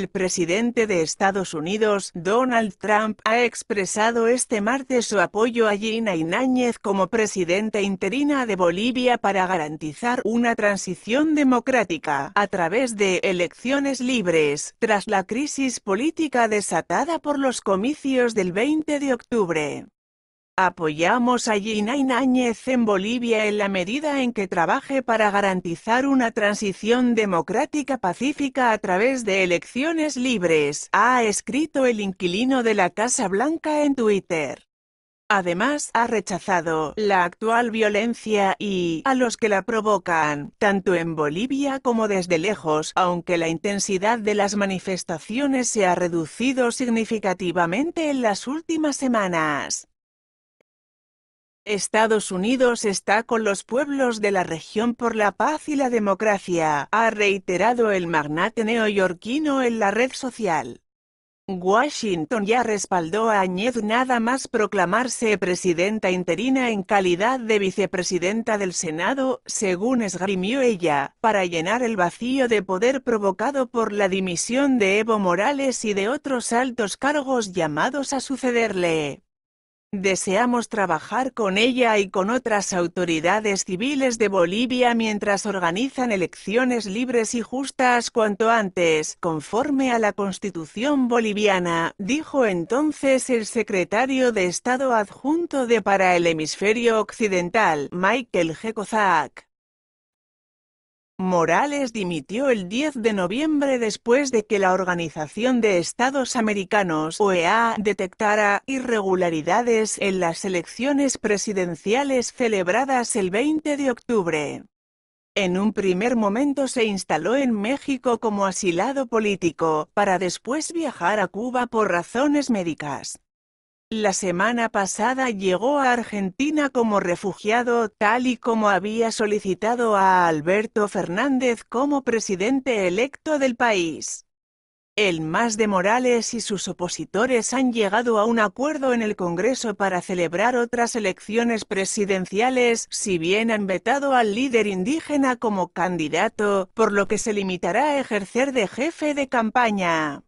El presidente de Estados Unidos, Donald Trump, ha expresado este martes su apoyo a Gina Ináñez como presidenta interina de Bolivia para garantizar una transición democrática a través de elecciones libres, tras la crisis política desatada por los comicios del 20 de octubre. Apoyamos a Gina Ináñez en Bolivia en la medida en que trabaje para garantizar una transición democrática pacífica a través de elecciones libres, ha escrito el inquilino de la Casa Blanca en Twitter. Además, ha rechazado la actual violencia y a los que la provocan, tanto en Bolivia como desde lejos, aunque la intensidad de las manifestaciones se ha reducido significativamente en las últimas semanas. Estados Unidos está con los pueblos de la región por la paz y la democracia, ha reiterado el magnate neoyorquino en la red social. Washington ya respaldó a Añez nada más proclamarse presidenta interina en calidad de vicepresidenta del Senado, según esgrimió ella, para llenar el vacío de poder provocado por la dimisión de Evo Morales y de otros altos cargos llamados a sucederle. Deseamos trabajar con ella y con otras autoridades civiles de Bolivia mientras organizan elecciones libres y justas cuanto antes, conforme a la Constitución boliviana, dijo entonces el secretario de Estado adjunto de para el hemisferio occidental, Michael G. Kozak. Morales dimitió el 10 de noviembre después de que la Organización de Estados Americanos OEA detectara irregularidades en las elecciones presidenciales celebradas el 20 de octubre. En un primer momento se instaló en México como asilado político, para después viajar a Cuba por razones médicas. La semana pasada llegó a Argentina como refugiado tal y como había solicitado a Alberto Fernández como presidente electo del país. El MAS de Morales y sus opositores han llegado a un acuerdo en el Congreso para celebrar otras elecciones presidenciales, si bien han vetado al líder indígena como candidato, por lo que se limitará a ejercer de jefe de campaña.